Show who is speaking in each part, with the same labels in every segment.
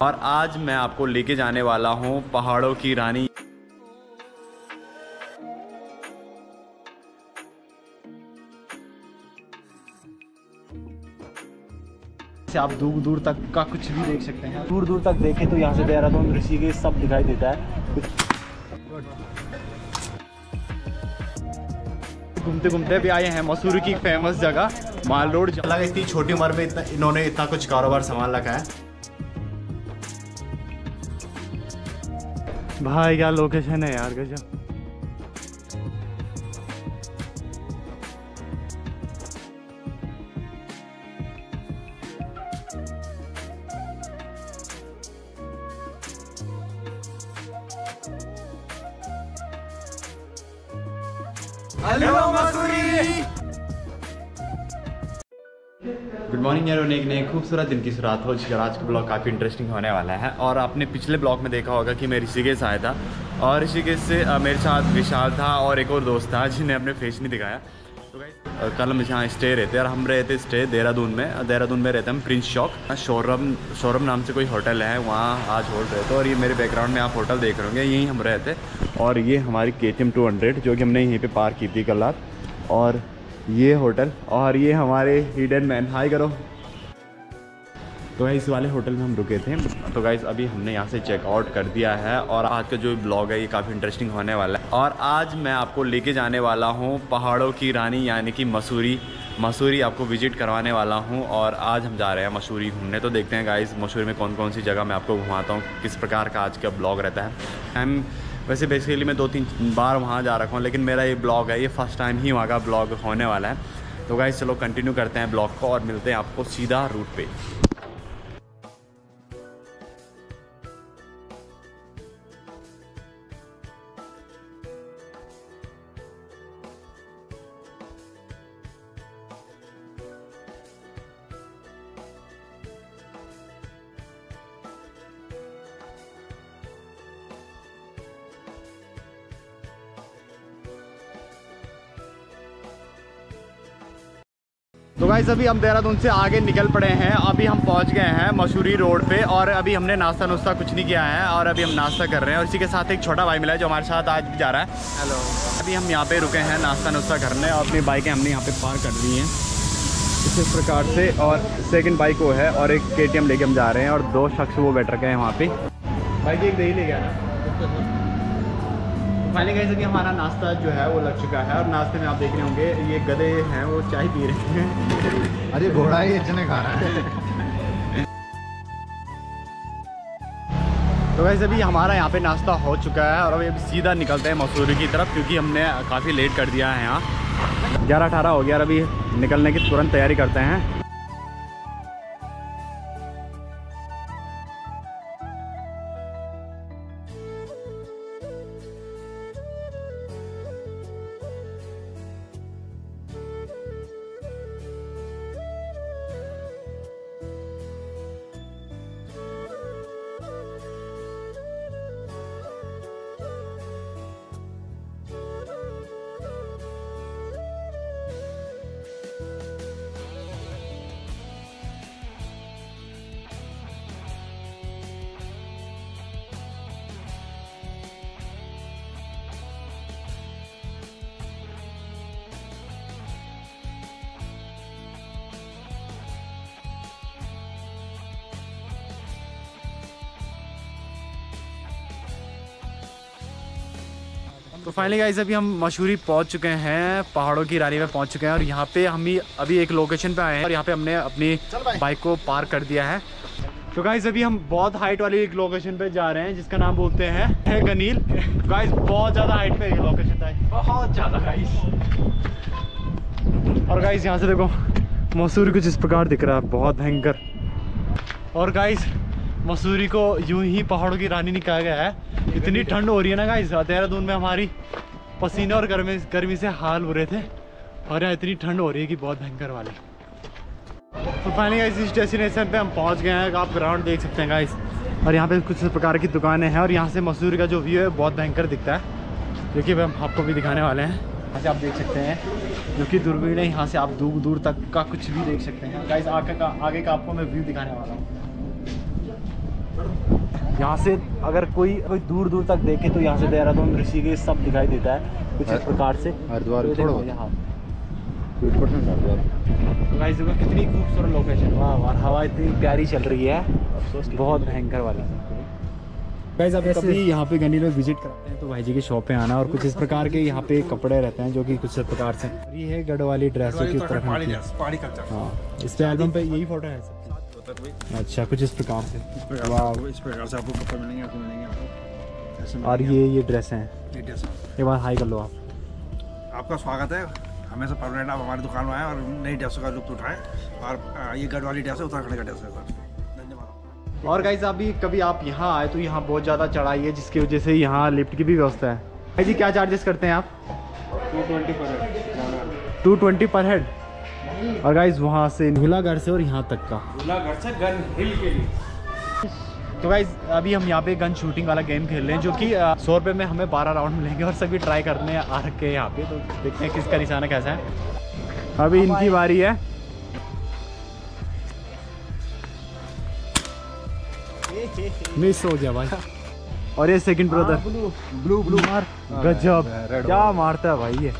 Speaker 1: और आज मैं आपको लेके जाने वाला हूँ पहाड़ों की रानी।
Speaker 2: से आप दूर दूर तक का कुछ भी देख सकते हैं। दूर दूर तक देखें तो यहाँ से देहरादून ऋषिकेश सब दिखाई देता है। घूमते घूमते भी आए हैं मसूरी की फ़ेमस जगह माल रोड इतनी छोटी उम्र में इतना इन्होंने इतना कुछ कारोबार संभाल रखा है। भाई क्या लोकेशन है यार गजब।
Speaker 1: गुड मॉर्निंग यार एक नए खूबसूरत दिन की शुरुआत हो चुकी आज का ब्लॉग काफ़ी इंटरेस्टिंग होने वाला है। और आपने पिछले ब्लॉग में देखा होगा कि मैं ऋषिकेश आया था। और ऋषिकेश से मेरे साथ विशाल था और एक और दोस्त था, जिन्हें अपने फेस नहीं दिखाया। तो कल हम यहाँ स्टे रहते और हम रहते स्टे देहरादून में। देहरादून में रहते हम प्रिंस चौक शोरम शोरम नाम से कोई होटल है, वहाँ आज होल्ड रहते और ये मेरे बैकग्राउंड में आप होटल देख रहे होंगे, यहीं हम रहते और ये हमारी के टी एम टू हंड्रेड जो कि हमने यहीं पर पार्क की थी कल रात। और ये होटल और ये हमारे हिडन मैन हाई करो। तो गाइस इस वाले होटल में हम रुके थे। तो गाइस अभी हमने यहाँ से चेकआउट कर दिया है और आज का जो ब्लॉग है, ये काफ़ी इंटरेस्टिंग होने वाला है। और आज मैं आपको लेके जाने वाला हूँ पहाड़ों की रानी, यानी कि मसूरी। मसूरी आपको विज़िट करवाने वाला हूँ और आज हम जा रहे हैं मसूरी घूमने। तो देखते हैं गाइस मसूरी में कौन कौन सी जगह मैं आपको घुमाता हूँ, किस प्रकार का आज का ब्लॉग रहता है। हम वैसे बेसिकली मैं दो तीन बार वहाँ जा रखा हूँ, लेकिन मेरा ये ब्लॉग है, ये फ़र्स्ट टाइम ही वहाँ का ब्लॉग होने वाला है। तो गाइस चलो कंटिन्यू करते हैं ब्लॉग को और मिलते हैं आपको सीधा रूट पे। तो गाइस अभी हम देहरादून से आगे निकल पड़े हैं। अभी हम पहुँच गए हैं मसूरी रोड पे और अभी हमने नाश्ता नुश्ता कुछ नहीं किया है और अभी हम नाश्ता कर रहे हैं। और इसी के साथ एक छोटा भाई मिला है जो हमारे साथ आज भी जा रहा है। हेलो अभी हम यहाँ पे रुके हैं नाश्ता नुश्ता करने और अपनी बाइकें हमने यहाँ पे पार कर दी हैं। इस प्रकार से और सेकंड बाइक वो है और एक के लेके हम जा रहे हैं और दो शख्स वो बैठ रखे हैं वहाँ पे। बाइक एक दही ले गया ना फाइनली गाइस अभी हमारा नाश्ता जो है वो लग चुका है और नाश्ते में आप देख रहे होंगे ये गधे हैं वो चाय पी रहे हैं।
Speaker 3: अरे घोड़ा ही इतने खा रहा है।
Speaker 1: तो वैसे अभी हमारा यहाँ पे नाश्ता हो चुका है और अभी अभी सीधा निकलते हैं मसूरी की तरफ़ क्योंकि हमने काफ़ी लेट कर दिया है यहाँ। ग्यारह अठारह हो गया और अभी निकलने की तुरंत तैयारी करते हैं। तो फाइनली गाइस अभी हम मशहूरी पहुँच चुके हैं पहाड़ों की रानी में पहुँच चुके हैं और यहाँ पे हम ही अभी एक लोकेशन पे आए हैं और यहाँ पे हमने अपनी बाइक को पार्क कर दिया है। तो गाइस अभी हम बहुत हाइट वाली एक लोकेशन पे जा रहे हैं जिसका नाम बोलते हैं है गनील। गाइस बहुत ज़्यादा हाइट पे लोकेशन था बहुत ज़्यादा गाइस और गाइस यहाँ से देखो मसूरी कुछ इस प्रकार दिख रहा है बहुत भयंकर। और गाइस मसूरी को यूँ ही पहाड़ों की रानी नहीं कहा गया है। इतनी ठंड हो रही है ना गाइस देहरादून में हमारी पसीने और गर्मी गर्मी से हाल बुरे थे और यहाँ इतनी ठंड हो रही है कि बहुत भयंकर वाली। तो फाइनली गाइस इस डेस्टिनेशन पे हम पहुँच गए हैं, आप ग्राउंड देख सकते हैं गाइस और यहाँ पे कुछ प्रकार की दुकानें हैं और यहाँ से मसूरी का जो व्यू है, बहुत भयंकर दिखता है। देखिए हम आपको भी दिखाने वाले हैं। यहाँ से आप देख सकते हैं, जो कि दूरबीन है, यहाँ से आप दूर दूर तक का कुछ भी देख सकते हैं। गाइस आगे का आगे का आपको मैं व्यू दिखाने वाला हूँ। यहाँ से अगर कोई कोई दूर दूर तक देखे तो यहाँ से देहरादून ऋषिकेश सब दिखाई देता है कुछ इस प्रकार से।
Speaker 3: हरिद्वार
Speaker 1: तो। यहाँ। तो कितनी खूबसूरत लोकेशन वाह वाह हवा इतनी प्यारी चल रही है। बहुत भयंकर वाली। गाइस आप कभी यहाँ पे गनी लोग विज़िट करते हैं तो भाई जी की शॉप पे आना और कुछ इस प्रकार के यहाँ पे कपड़े रहते हैं जो कि कुछ इस प्रकार से। ये है गढ़ वाली ड्रेस जो कि उत्तराखंड की। हाँ। इस पे एल्बम पे यही फ़ोटो है अच्छा कुछ इस प्रकार से।
Speaker 4: इस प्रकार से आपको कपड़े मिलेंगे आपको मिलेंगे। आपको
Speaker 1: और ये ये ड्रेस हैं।
Speaker 4: ये ड्रेस है।
Speaker 1: ये बात हाई कर लो आप।
Speaker 4: आपका स्वागत है। हमेशा परमानेंट आप हमारी दुकान में आए और नई ड्रेसों का लुत्फ उठाएँ। और ये गढ़ वाली ड्रेस है उत्तराखंड का ड्रेस है। सर धन्यवाद।
Speaker 1: और गाइस अभी कभी आप यहाँ आए तो यहाँ बहुत ज़्यादा चढ़ाई है जिसकी वजह से यहाँ लिफ्ट की भी व्यवस्था है। भाई जी क्या चार्जेस करते हैं आप? टू ट्वेंटी पर हेड और गाइस वहाँ से झूलागढ़ से और यहाँ तक का।
Speaker 4: घर से गन हिल के लिए।
Speaker 1: तो गाइज़ अभी हम यहाँ पे गन शूटिंग वाला गेम खेल रहे हैं जो कि सौ रुपये में हमें बारह राउंड मिलेंगे और सभी ट्राई करने आ रखे हैं यहाँ पे। तो देखते हैं किसका निशाना कैसा है। अभी इनकी बारी है। मिस हो गया भाई। और ये सेकंड ब्रदर ब्लू ब्लू मार। गजब। क्या मारता है भाई ये।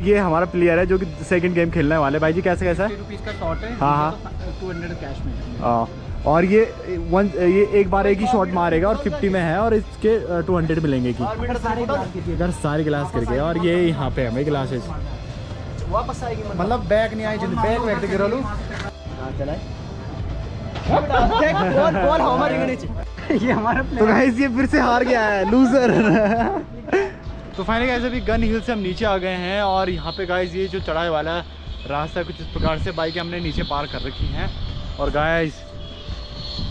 Speaker 1: ये हमारा प्लेयर है जो कि सेकंड गेम खेलने वाले भाई जी कैसे कैसा है?
Speaker 5: का शॉट है
Speaker 1: हाँ, हाँ।
Speaker 5: टू हंड्रेड कैश में
Speaker 1: हाँ, और ये वन ये एक बार एक ही शॉट मारेगा और 50 में है और इसके टू हंड्रेड मिलेंगे की। अगर सारे गिलास करके और ये यहाँ पे हमें गिलासेस
Speaker 5: वापस आएगी
Speaker 3: मतलब। बैग नहीं आई जल्दी बैग बैग गिरा लूँ।
Speaker 5: बॉल हमारे नीचे ये हमारा
Speaker 1: तो गाइस ये फिर से हार गया है लूजर तो फाइनली गाइस अभी गन हिल से हम नीचे आ गए हैं और यहाँ पे गाइस ये जो चढ़ाई वाला रास्ता कुछ इस प्रकार से बाइकें हमने नीचे पार कर रखी हैं। और गाइस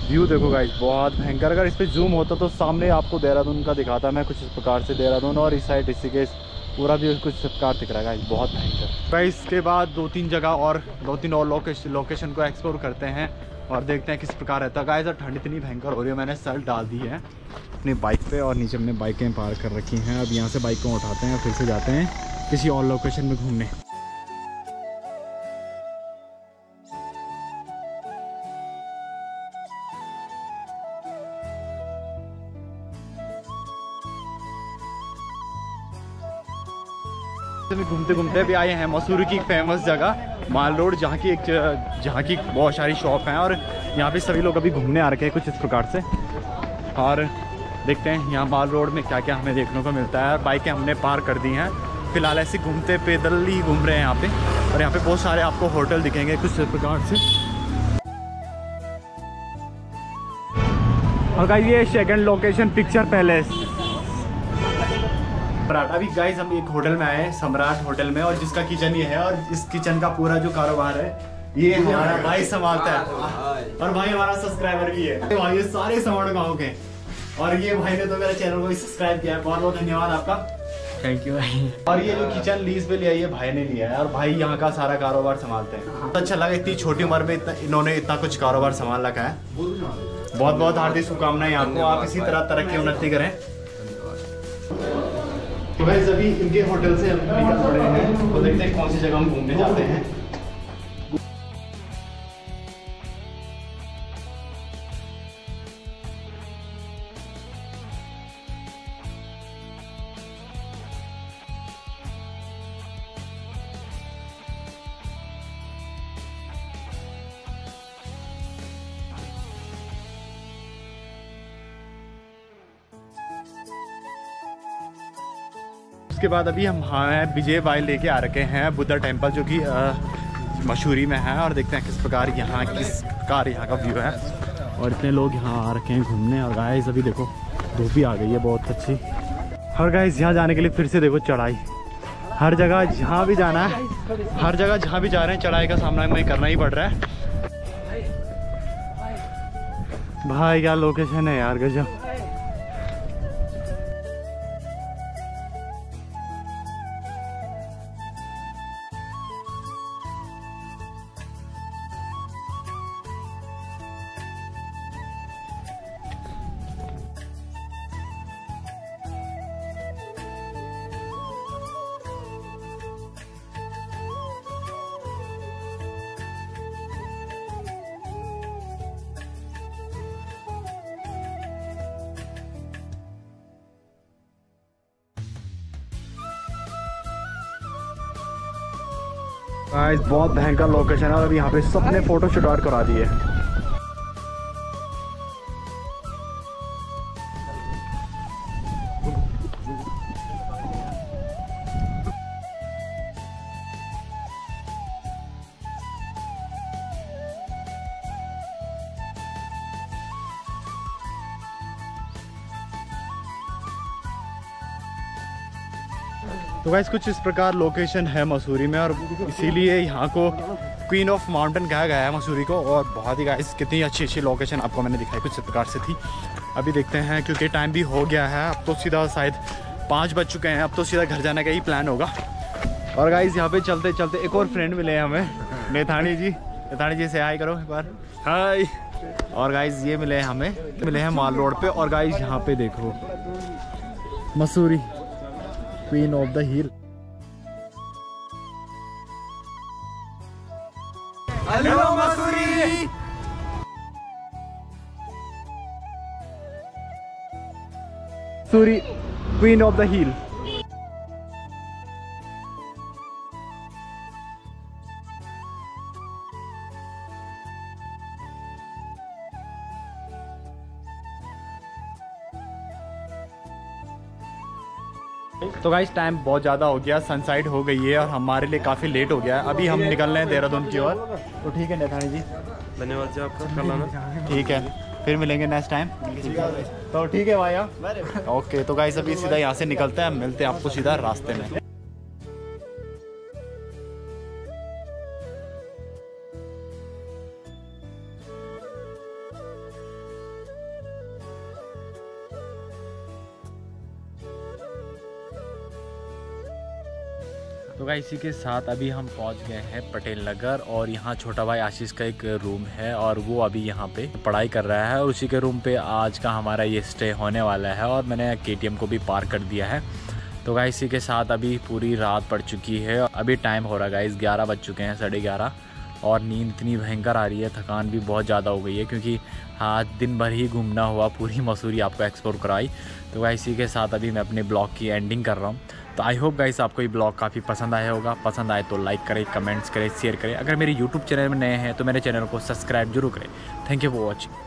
Speaker 1: व्यू देखो गाइस बहुत भयंकर। अगर इस पे जूम होता तो सामने आपको देहरादून का दिखाता मैं कुछ इस प्रकार से देहरादून और इस साइड ऋषिकेश पूरा भी कुछ इस प्रकार दिख रहा है बहुत भयंकर। गाइस इसके बाद दो तीन जगह और दो तीन और लोकेशन लोकेशन को एक्सप्लोर करते हैं। और देखते हैं किस प्रकार रहता है। गाइस ठंड इतनी भयंकर हो रही है, मैंने सर डाल दी है अपनी बाइक पे और नीचे हमने बाइकें पार कर रखी हैं। अब यहाँ से बाइक को उठाते हैं, फिर से जाते हैं किसी और लोकेशन में घूमने। घूमते घूमते भी आए हैं मसूरी की फ़ेमस जगह माल रोड जहाँ की एक, जहाँ की बहुत सारी शॉप हैं और यहाँ पे सभी लोग अभी घूमने आ रखे हैं कुछ इस प्रकार से। और देखते हैं यहाँ माल रोड में क्या क्या हमें देखने को मिलता है। बाइकें हमने पार कर दी हैं। फ़िलहाल ऐसे घूमते पैदल ही घूम रहे हैं यहाँ पे। और यहाँ पे बहुत सारे आपको होटल दिखेंगे कुछ इस प्रकार से। और ये सेकंड लोकेशन पिक्चर पैलेस सम्राट। अभी गाइस हम एक होटल में आए हैं सम्राट होटल में और जिसका किचन ये है और इस किचन का पूरा जो कारोबार है ये हमारा भाई संभालता है। और भाई हमारा सब्सक्राइबर भी है। भाई ये सारे सामान गाँव के और ये भाई ने तो मेरे चैनल को भी सब्सक्राइब किया है। बहुत बहुत धन्यवाद आपका।
Speaker 5: थैंक यू भाई।
Speaker 1: और ये जो किचन लीज पे लिया ये भाई ने लिया है और भाई यहाँ का सारा कारोबार संभालते हैं। बहुत अच्छा लगा इतनी छोटी उम्र में इतना इन्होंने इतना कुछ कारोबार संभाल रखा है। बहुत बहुत हार्दिक शुभकामनाएँ आपको। आप इसी तरह तरक्की उन्नति करें। तो गाइस अभी इनके होटल से हम निकल पड़े हैं तो देखते हैं कौन सी जगह हम घूमने जाते हैं। उसके बाद अभी हम हाँ विजय भाई लेके आ रखे हैं बुद्धा टेंपल जो कि मशहूरी में है, और देखते हैं किस प्रकार यहाँ, किस प्रकार यहाँ का व्यू है। और इतने लोग यहाँ आ रखे हैं घूमने, और गाइस अभी देखो, धूप भी आ गई है बहुत अच्छी। और गाइस यहाँ जाने के लिए फिर से देखो चढ़ाई। हर जगह जहाँ भी जाना है, हर जगह जहाँ भी जा रहे हैं, चढ़ाई का सामना हमें करना ही पड़ रहा है। भाई, क्या लोकेशन है यार, गजब। गाइस बहुत भयंकर लोकेशन है और अभी यहाँ पे सबने फ़ोटो शूट आउट करा दिए। तो गाइस कुछ इस प्रकार लोकेशन है मसूरी में और इसीलिए यहाँ को क्वीन ऑफ़ माउंटेन कहा गया है मसूरी को और बहुत ही गाइस कितनी अच्छी अच्छी लोकेशन आपको मैंने दिखाई कुछ इस प्रकार से थी। अभी देखते हैं क्योंकि टाइम भी हो गया है अब तो सीधा शायद पाँच बज चुके हैं अब तो सीधा घर जाने का ही प्लान होगा। और गाइस यहाँ पे चलते चलते एक और फ्रेंड मिले हैं हमें नेथानी जी। नेथानी जी से हाई करो एक बार। हाय और गाइस ये मिले हैं हमें मिले हैं माल रोड पे और गाइस यहाँ पे देखो Mussoorie. queen of the hill. Hello, Masuri! Suri, queen of the hill. तो गाइस टाइम बहुत ज़्यादा हो गया सनसाइड हो गई है और हमारे लिए काफ़ी लेट हो गया है। अभी हम निकल रहे हैं देहरादून की ओर। तो ठीक है नेथानी जी।
Speaker 6: धन्यवाद जी आपका कल आना।
Speaker 1: ठीक है फिर मिलेंगे नेक्स्ट टाइम तो ठीक है भाई ओके तो गाइस अभी सीधा यहाँ से निकलते हैं मिलते हैं आपको सीधा रास्ते में। तो गाइस इसी के साथ अभी हम पहुँच गए हैं पटेल नगर और यहाँ छोटा भाई आशीष का एक रूम है और वो अभी यहाँ पे पढ़ाई कर रहा है और उसी के रूम पे आज का हमारा ये स्टे होने वाला है और मैंने के को भी पार कर दिया है। तो गाइस इसी के साथ अभी पूरी रात पड़ चुकी है। अभी टाइम हो रहा है गाइस ग्यारह बज चुके हैं, साढ़े ग्यारह। और नींद इतनी भयंकर आ रही है, थकान भी बहुत ज़्यादा हो गई है क्योंकि आज दिन भर ही घूमना हुआ, पूरी मसूरी आपको एक्सप्लोर कराई। तो गाइस इसी के साथ अभी मैं अपने ब्लॉग की एंडिंग कर रहा हूँ। तो आई होप गाइस आपको ये ब्लॉग काफ़ी पसंद आया होगा। पसंद आए तो लाइक करें कमेंट्स करें शेयर करें। अगर मेरे यूट्यूब चैनल में नए हैं तो मेरे चैनल को सब्सक्राइब ज़रूर करें। Thank you for watching